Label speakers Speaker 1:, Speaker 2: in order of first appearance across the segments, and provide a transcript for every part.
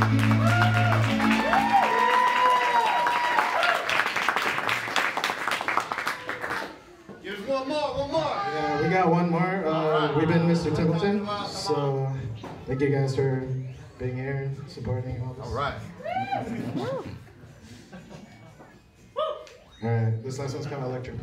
Speaker 1: Here's
Speaker 2: one more, one more. Yeah,
Speaker 1: we got one more. Uh, we've been Mr. Templeton, so thank you guys for being here, supporting all this. All
Speaker 2: right.
Speaker 1: all right, this last one's kind of electric.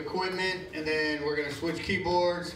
Speaker 2: Equipment, and then we're gonna switch keyboards.